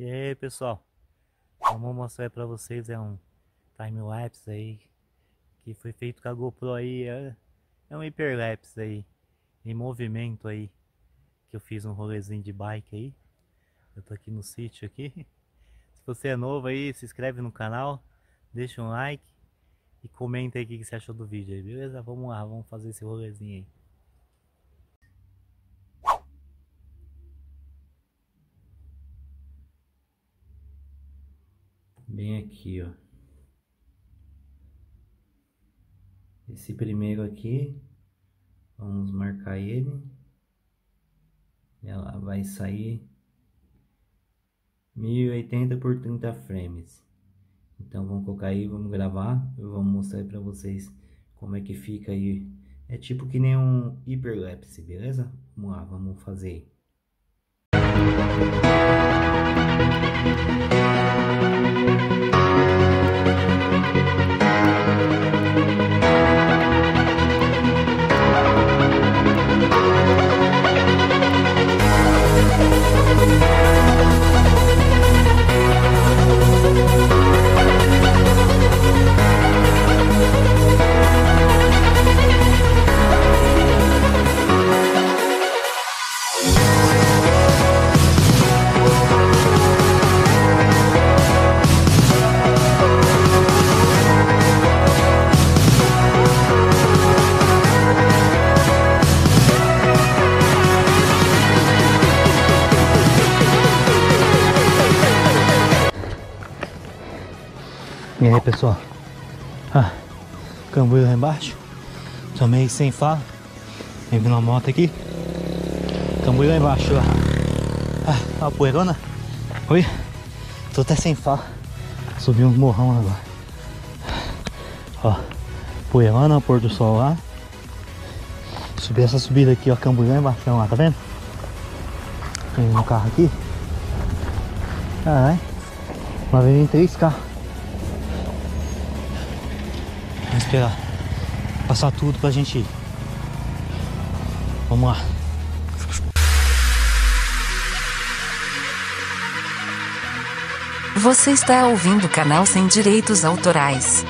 E aí pessoal, vamos mostrar para vocês é um time-lapse aí que foi feito com a GoPro aí, é, é um hiperlapse aí, em movimento aí, que eu fiz um rolezinho de bike aí, eu tô aqui no sítio aqui, se você é novo aí, se inscreve no canal, deixa um like e comenta aí o que você achou do vídeo aí, beleza? Vamos lá, vamos fazer esse rolezinho aí. Bem aqui, ó. Esse primeiro aqui, vamos marcar ele. Ela vai sair 1080 por 30 frames. Então vamos colocar aí, vamos gravar, eu vou mostrar para vocês como é que fica aí. É tipo que nem um hiperlapse, beleza? Vamos lá, vamos fazer. E aí pessoal, ah, cambuio lá embaixo, tomei sem fala, vem vindo uma moto aqui, cambuio lá embaixo, ó, ah, a poeirona, oi, tô até sem fala, subi um morrão agora, ó, poeirona, pôr do sol lá, subi essa subida aqui, ó, cambuio lá embaixo, lá, tá vendo? Tem um carro aqui, caralho, lá vem três carros. Esperar passar tudo pra gente ir. Vamos lá. Você está ouvindo o canal Sem Direitos Autorais.